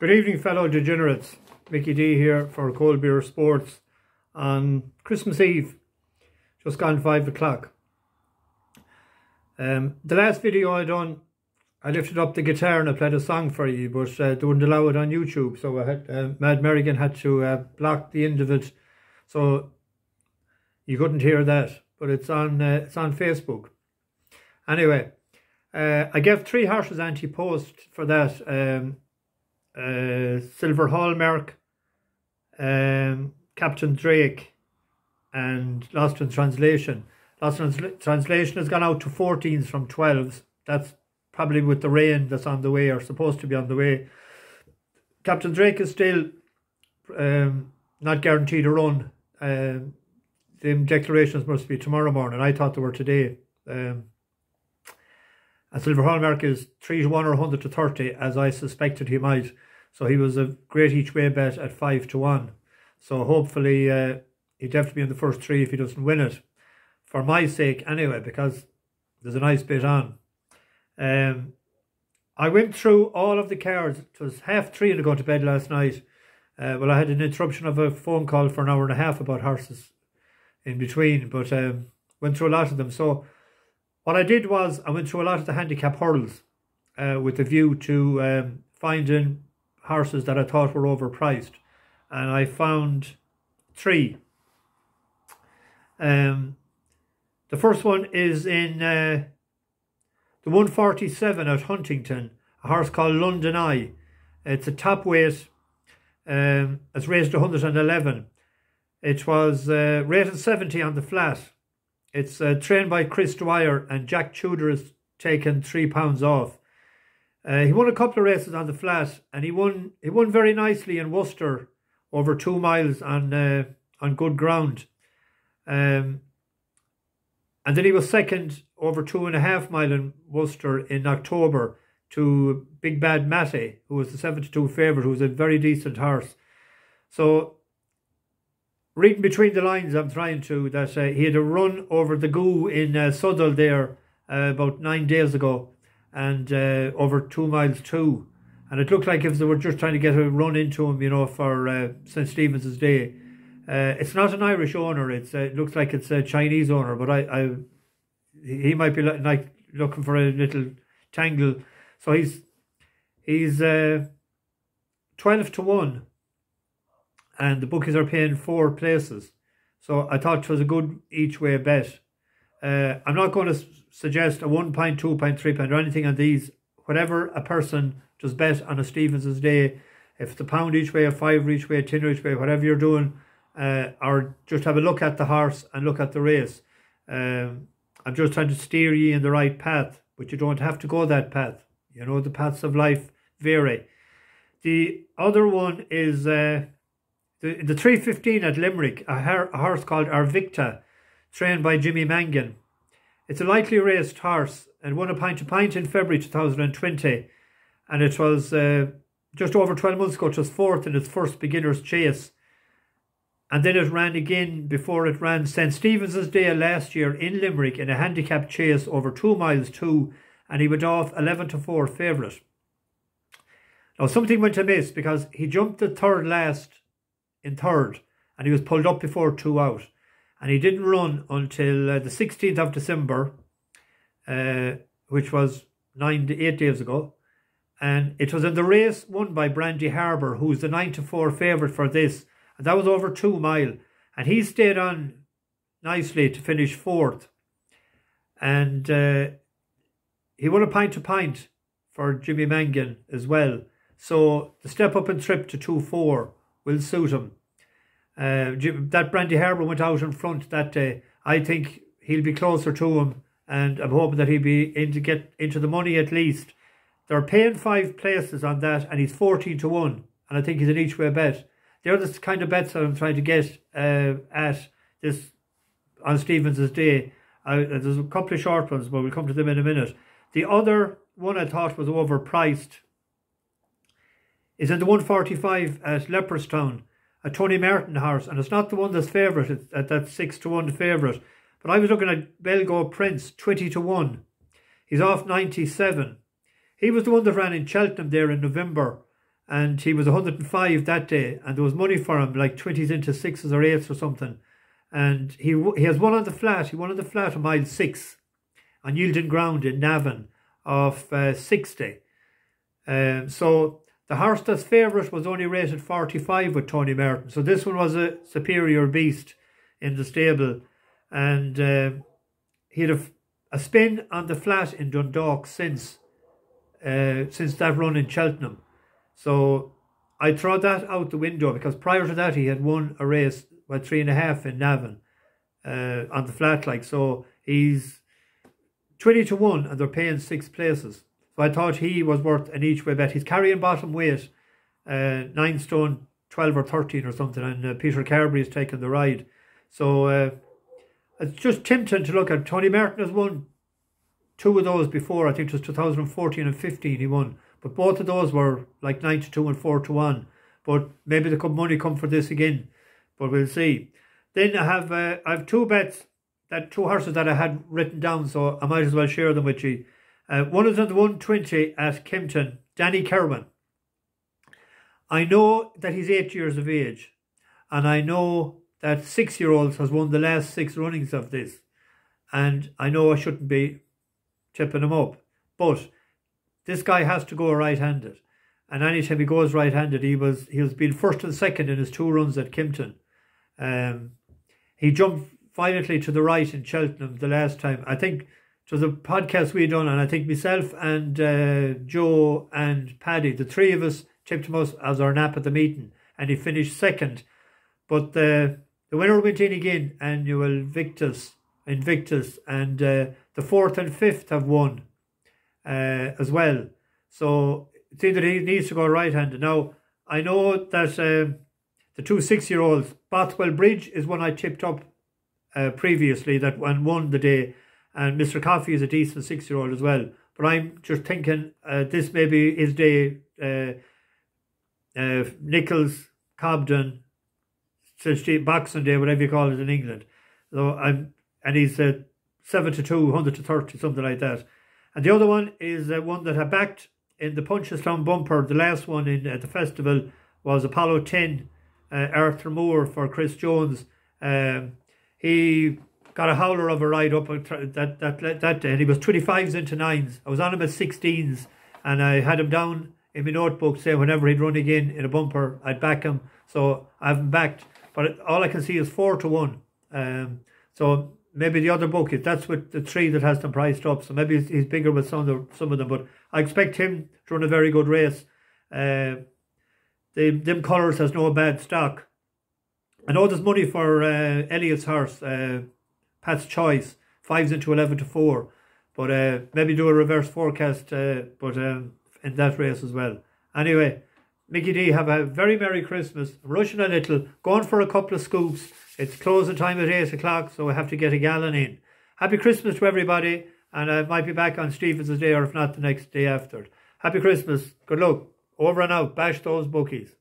Good evening, fellow degenerates. Mickey D here for Cold Beer Sports on Christmas Eve, just gone five o'clock. Um, the last video I done, I lifted up the guitar and I played a song for you, but uh, they wouldn't allow it on YouTube, so I had uh, Mad Merrigan had to uh, block the end of it, so you couldn't hear that. But it's on uh, it's on Facebook. Anyway, uh, I gave three horses anti-post for that. Um, uh, Silver Hallmark, um, Captain Drake, and Lost in Translation. Lost in Translation has gone out to 14s from 12s. That's probably with the rain that's on the way or supposed to be on the way. Captain Drake is still um, not guaranteed a run. Um, the declarations must be tomorrow morning. I thought they were today. Um, and Silver Hallmark is 3 to 1 or 100 to 30, as I suspected he might. So he was a great each way bet at 5 to 1. So hopefully uh, he'd have to be in the first three if he doesn't win it. For my sake, anyway, because there's a nice bit on. Um, I went through all of the cards. It was half three to go to bed last night. Uh, well, I had an interruption of a phone call for an hour and a half about horses in between, but um, went through a lot of them. So what I did was I went through a lot of the handicap hurdles uh, with a view to um, finding horses that I thought were overpriced. And I found three. Um, the first one is in uh, the 147 at Huntingdon, a horse called London Eye. It's a top weight. Um, it's raised to 111. It was uh, rated 70 on the flat it's uh, trained by Chris Dwyer and Jack Tudor has taken three pounds off. Uh, he won a couple of races on the flat and he won he won very nicely in Worcester over two miles on uh, on good ground. Um, and then he was second over two and a half mile in Worcester in October to Big Bad Matty, who was the 72 favourite, who was a very decent horse. So reading between the lines, I'm trying to, that uh, he had a run over the goo in uh, there uh, about nine days ago and uh, over two miles too. And it looked like if they were just trying to get a run into him, you know, for uh, St. Stephen's Day. Uh, it's not an Irish owner. It's uh, it looks like it's a Chinese owner, but I, I he might be like looking for a little tangle. So he's he's uh, twelve to one and the bookies are paying four places. So I thought it was a good each way bet. Uh, I'm not going to suggest a one point, two point, three point, or anything on these. Whatever a person does bet on a Stevens's day, if it's a pound each way, a five each way, a ten each way, whatever you're doing, uh, or just have a look at the horse and look at the race. Um, I'm just trying to steer you in the right path, but you don't have to go that path. You know, the paths of life vary. The other one is uh, the, the 315 at Limerick, a, her, a horse called Arvicta, trained by Jimmy Mangan. It's a lightly raced horse and won a pint to pint in February 2020. And it was uh, just over 12 months ago, it was fourth in its first beginner's chase. And then it ran again before it ran St. Stephen's Day last year in Limerick in a handicap chase over two miles two, and he went off 11 to 4 favourite. Now, something went amiss because he jumped the third last in third and he was pulled up before two out. And he didn't run until uh, the 16th of December, uh, which was nine to eight days ago. And it was in the race won by Brandy Harbour, who's the 9 to 4 favourite for this. And that was over two mile. And he stayed on nicely to finish fourth. And uh, he won a pint to pint for Jimmy Mangan as well. So the step up and trip to 2 4 will suit him. Uh, that Brandy Harbour went out in front that day. I think he'll be closer to him, and I'm hoping that he'll be in to get into the money at least. They're paying five places on that, and he's 14 to 1, and I think he's an each way bet. They're the kind of bets that I'm trying to get uh, at this on Stevens's day. Uh, there's a couple of short ones, but we'll come to them in a minute. The other one I thought was overpriced is in the 145 at Leopardstown, a Tony Martin horse, and it's not the one that's favourite, at that 6 to 1 favourite. But I was looking at Belgo Prince, 20 to 1. He's off 97. He was the one that ran in Cheltenham there in November, and he was 105 that day, and there was money for him, like 20s into sixes or eights or something. And he he has one on the flat. He won on the flat a mile six on yielding ground in Navan of uh, 60. Um, so the horse that's favourite was only rated 45 with Tony Martin. So this one was a superior beast in the stable. And uh, he had a, a, spin on the flat in Dundalk since uh, since that run in Cheltenham. So I throw that out the window because prior to that he had won a race by three and a half in Navan uh, on the flat like so he's 20 to 1 and they're paying six places. So I thought he was worth an each way bet. He's carrying bottom weight, uh, 9 stone 12 or 13 or something and uh, Peter Carberry is taking the ride. So uh, it's just tempting to look at. Tony Martin has won two of those before. I think it was 2014 and 15 he won. But both of those were like 9 to 2 and 4 to 1. But maybe the money come for this again. But we'll see. Then I have uh, I have two bets, that two horses that I had written down, so I might as well share them with you. Uh, one is on the 120 at Kempton, Danny Kirwan. I know that he's eight years of age, and I know that six year olds has won the last six runnings of this. And I know I shouldn't be tipping him up, but this guy has to go right handed. And anytime he goes right handed, he was he was been first and second in his two runs at Kempton. Um, he jumped violently to the right in Cheltenham the last time. I think it was a podcast we done, and I think myself and uh, Joe and Paddy, the three of us, tipped him as our nap at the meeting, and he finished second. But the the winner went in again, Annual Victus, Invictus, and uh, the fourth and fifth have won uh, as well. So it seems that he needs to go right-handed. Now, I know that um, the two six-year-olds, Bothwell Bridge is one I tipped up uh, previously that one won the day, and Mr. Coffee is a decent six-year-old as well. But I'm just thinking uh, this may be his day. Uh, uh, Nicholls, Cobden, Boxing Day, whatever you call it in England. So I'm, and he's uh, seven to two, hundred to thirty, something like that. And the other one is uh, one that I backed in the Punchestown bumper. The last one in at the festival was Apollo 10, uh, Arthur Moore for Chris Jones. Um, he got a howler of a ride up that, that, that day and he was 25s into 9s. I was on him at 16s and I had him down in my notebook saying whenever he'd run again in a bumper, I'd back him. So I haven't backed. But all I can see is 4 to 1. Um, so maybe the other book, that's with the three that has them priced up. So maybe he's, bigger with some of, the, some of them. But I expect him to run a very good race. Uh, the, them colours has no bad stock. I know there's money for uh, Elliott's horse, uh, Pat's Choice, fives into 11 to 4. But uh, maybe do a reverse forecast uh, but um, in that race as well. Anyway, Mickey D, have a very Merry Christmas. rushing a little, going for a couple of scoops. It's closing time at 8 o'clock, so I have to get a gallon in. Happy Christmas to everybody, and I might be back on Stevens' day, or if not, the next day after. Happy Christmas. Good luck. Over and out. Bash those bookies.